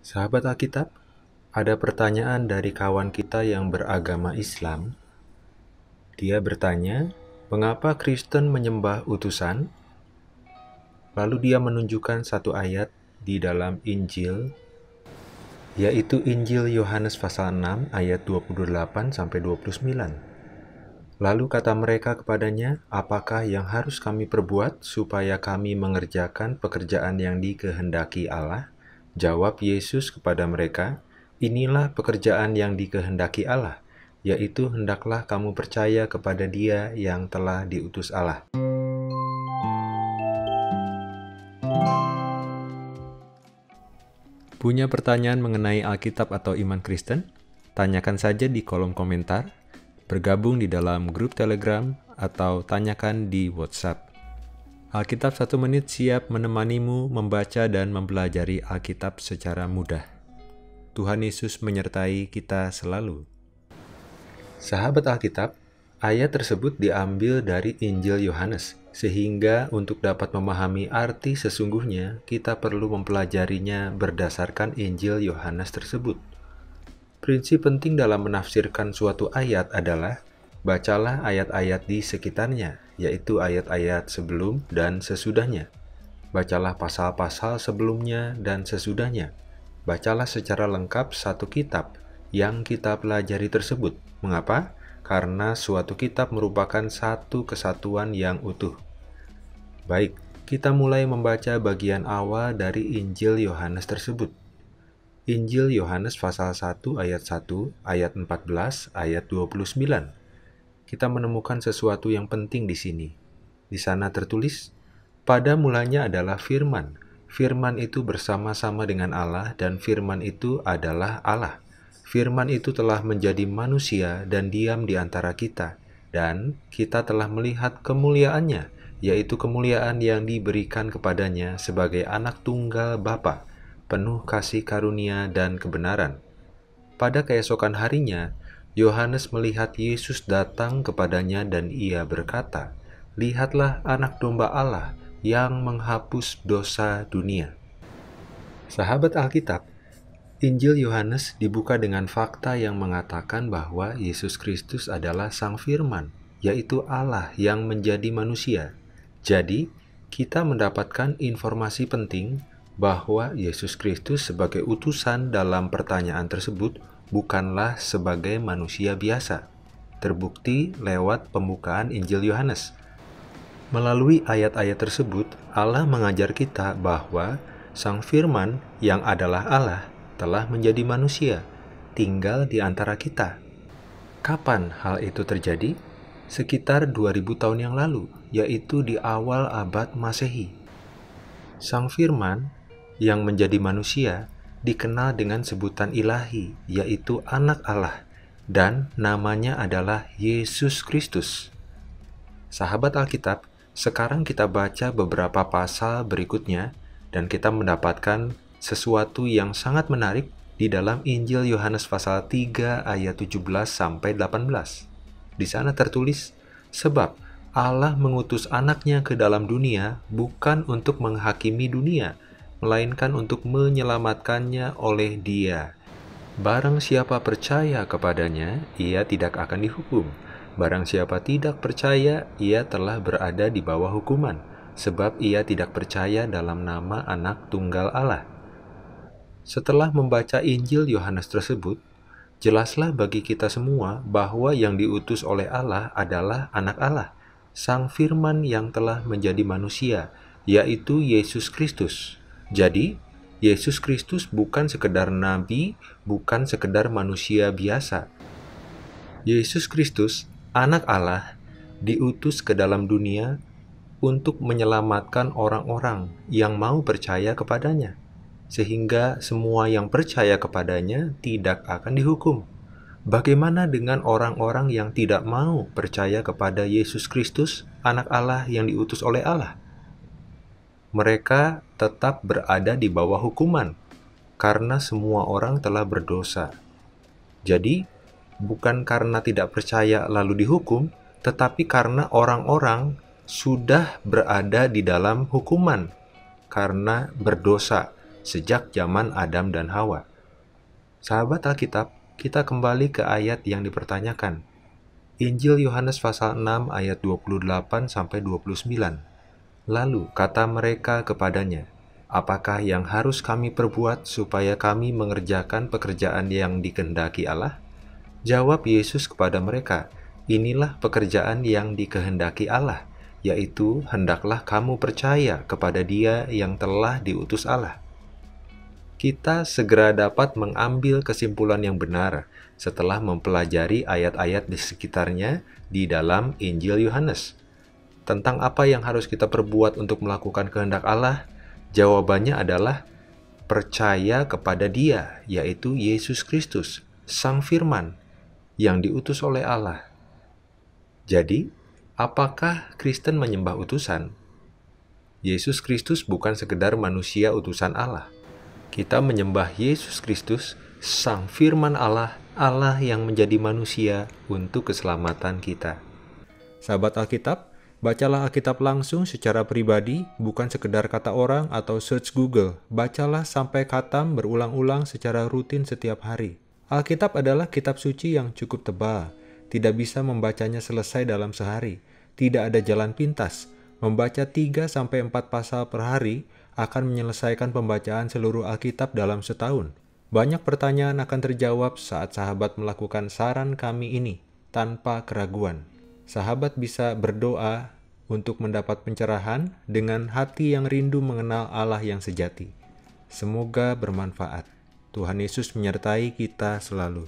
Sahabat Alkitab, ada pertanyaan dari kawan kita yang beragama Islam. Dia bertanya, mengapa Kristen menyembah utusan? Lalu dia menunjukkan satu ayat di dalam Injil, yaitu Injil Yohanes pasal 6 ayat 28 sampai 29. Lalu kata mereka kepadanya, "Apakah yang harus kami perbuat supaya kami mengerjakan pekerjaan yang dikehendaki Allah?" Jawab Yesus kepada mereka, "Inilah pekerjaan yang dikehendaki Allah, yaitu hendaklah kamu percaya kepada Dia yang telah diutus Allah." Punya pertanyaan mengenai Alkitab atau iman Kristen? Tanyakan saja di kolom komentar, bergabung di dalam grup Telegram, atau tanyakan di WhatsApp. Alkitab satu menit siap menemanimu membaca dan mempelajari Alkitab secara mudah. Tuhan Yesus menyertai kita selalu. Sahabat Alkitab, ayat tersebut diambil dari Injil Yohanes, sehingga untuk dapat memahami arti sesungguhnya, kita perlu mempelajarinya berdasarkan Injil Yohanes tersebut. Prinsip penting dalam menafsirkan suatu ayat adalah bacalah ayat-ayat di sekitarnya, yaitu ayat-ayat sebelum dan sesudahnya. Bacalah pasal-pasal sebelumnya dan sesudahnya. Bacalah secara lengkap satu kitab yang kita pelajari tersebut. Mengapa? Karena suatu kitab merupakan satu kesatuan yang utuh. Baik, kita mulai membaca bagian awal dari Injil Yohanes tersebut. Injil Yohanes pasal 1 ayat 1, ayat 14, ayat 29 kita menemukan sesuatu yang penting di sini. Di sana tertulis, "Pada mulanya adalah Firman. Firman itu bersama-sama dengan Allah, dan Firman itu adalah Allah. Firman itu telah menjadi manusia dan diam di antara kita, dan kita telah melihat kemuliaannya, yaitu kemuliaan yang diberikan kepadanya sebagai anak tunggal Bapa, penuh kasih karunia dan kebenaran." Pada keesokan harinya, Yohanes melihat Yesus datang kepadanya dan ia berkata, Lihatlah anak domba Allah yang menghapus dosa dunia. Sahabat Alkitab, Injil Yohanes dibuka dengan fakta yang mengatakan bahwa Yesus Kristus adalah Sang Firman, yaitu Allah yang menjadi manusia. Jadi, kita mendapatkan informasi penting bahwa Yesus Kristus sebagai utusan dalam pertanyaan tersebut bukanlah sebagai manusia biasa. Terbukti lewat pembukaan Injil Yohanes. Melalui ayat-ayat tersebut, Allah mengajar kita bahwa Sang Firman yang adalah Allah telah menjadi manusia, tinggal di antara kita. Kapan hal itu terjadi? Sekitar 2000 tahun yang lalu, yaitu di awal abad Masehi. Sang Firman yang menjadi manusia dikenal dengan sebutan ilahi, yaitu Anak Allah, dan namanya adalah Yesus Kristus. Sahabat Alkitab, sekarang kita baca beberapa pasal berikutnya, dan kita mendapatkan sesuatu yang sangat menarik di dalam Injil Yohanes pasal 3 ayat 17 sampai 18. Di sana tertulis, sebab Allah mengutus anaknya ke dalam dunia bukan untuk menghakimi dunia, melainkan untuk menyelamatkannya oleh Dia. Barang siapa percaya kepadanya, ia tidak akan dihukum. Barang siapa tidak percaya, ia telah berada di bawah hukuman, sebab ia tidak percaya dalam nama Anak Tunggal Allah. Setelah membaca Injil Yohanes tersebut, jelaslah bagi kita semua bahwa yang diutus oleh Allah adalah Anak Allah, Sang Firman yang telah menjadi manusia, yaitu Yesus Kristus. Jadi, Yesus Kristus bukan sekedar nabi, bukan sekedar manusia biasa. Yesus Kristus, anak Allah, diutus ke dalam dunia untuk menyelamatkan orang-orang yang mau percaya kepadanya, sehingga semua yang percaya kepadanya tidak akan dihukum. Bagaimana dengan orang-orang yang tidak mau percaya kepada Yesus Kristus, Anak Allah yang diutus oleh Allah? Mereka tetap berada di bawah hukuman karena semua orang telah berdosa. Jadi, bukan karena tidak percaya lalu dihukum, tetapi karena orang-orang sudah berada di dalam hukuman karena berdosa, sejak zaman Adam dan Hawa. Sahabat Alkitab, kita kembali ke ayat yang dipertanyakan. Injil Yohanes pasal 6 ayat 28 sampai 29. Lalu kata mereka kepadanya, Apakah yang harus kami perbuat supaya kami mengerjakan pekerjaan yang dikehendaki Allah? Jawab Yesus kepada mereka, Inilah pekerjaan yang dikehendaki Allah, yaitu hendaklah kamu percaya kepada Dia yang telah diutus Allah. Kita segera dapat mengambil kesimpulan yang benar setelah mempelajari ayat-ayat di sekitarnya di dalam Injil Yohanes. Tentang apa yang harus kita perbuat untuk melakukan kehendak Allah, Jawabannya adalah percaya kepada Dia, yaitu Yesus Kristus, Sang Firman, yang diutus oleh Allah. Jadi, apakah Kristen menyembah utusan? Yesus Kristus bukan sekedar manusia utusan Allah. Kita menyembah Yesus Kristus, Sang Firman Allah, Allah yang menjadi manusia untuk keselamatan kita. Sahabat Alkitab, Bacalah Alkitab langsung secara pribadi, bukan sekedar kata orang atau search Google. Bacalah sampai katam berulang-ulang secara rutin setiap hari. Alkitab adalah kitab suci yang cukup tebal. Tidak bisa membacanya selesai dalam sehari. Tidak ada jalan pintas. Membaca 3 sampai 4 pasal per hari akan menyelesaikan pembacaan seluruh Alkitab dalam setahun. Banyak pertanyaan akan terjawab saat sahabat melakukan saran kami ini tanpa keraguan sahabat bisa berdoa untuk mendapat pencerahan dengan hati yang rindu mengenal Allah yang sejati. Semoga bermanfaat. Tuhan Yesus menyertai kita selalu.